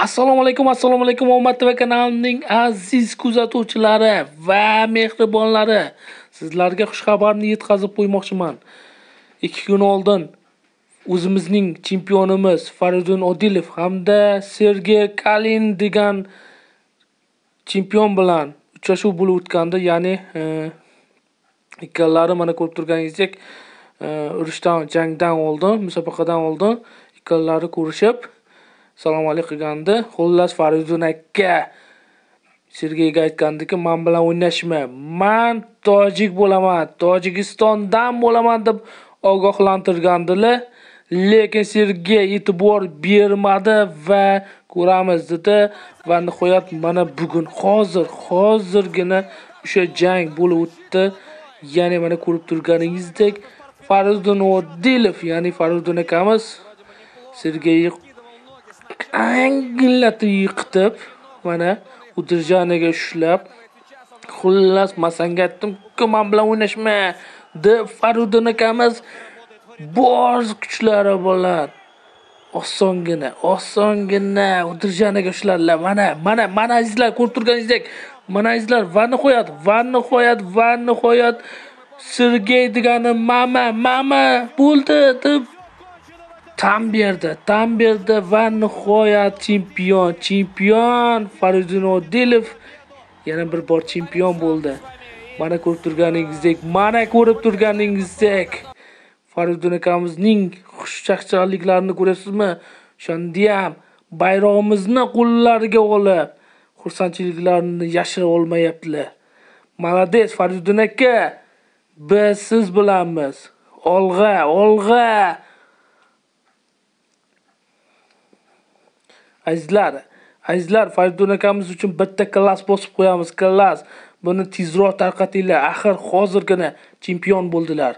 Assalomu alaykum, assalomu alaykum Omad TV kanalining aziz kuzatuvchilari va mehribonlari. Sizlarga xush xabarni yetkazib qo'ymoqchiman. 2 kun oldin o'zimizning chempionimiz fariddin Odilov hamda Sergey Kalin degan chempion bilan uchrashuv bo'lib o'tgandi. Ya'ni e, ikkalari mana ko'rib turganingizdek e, urushdan, jangdan oldin, musobaqadan oldin ikkalari ko'rishib salom alik qilgandi. Xullas fariddin aka Sergeyga aytgandiki, man bilan o'ynashma. man tojik bo'laman, Tojikistondan bo'laman" deb ogohlantirgandilar. Lekin Sergey e'tibor bermadi va ko'ramiz dedi va nihoyat mana bugun hozir, hozirgina o'sha jang bo'lib o'tdi. Ya'ni mana ko'rib turganingizdek Faruddin Odilov, ya'ni Faruddin akamiz Sergey anglatib yiqitib, mana udrjaniga ushlab, xullas masanga aytdim-ku, men bilan o'ynashma deb Farudin akamiz bor kuchlari bilan osongina, osongina udrjaniga ushladilar. Mana, mana, mana azizlar ko'rib turganingizdek, mana azizlar va nihoyat, va nihoyat, va nihoyat Sergey degani mama, mama bo'ldi deb tan berdi, tan berdi va nihoyat chempion, chempion fariddin Odilov yana bir bor chempion bo'ldi. Mana ko'rib turganingizdek, mana ko'rib turganingizdek fariddin akamizning xushchaqchaqliklarini ko'ryapsizmi? O'shanda ham bayrog'imizni qo'llariga olib, xursandchiliklarini yashira olmayaptilar. Malades Faridun aka. Biz siz bilanmiz. Olg'a, olg'a. Azizlar, azizlar fayzdun akamiz uchun bitta klass bosib qo'yamiz, klass. Buni tezroq tarqatinglar. Axir hozirgina chempion bo'ldilar.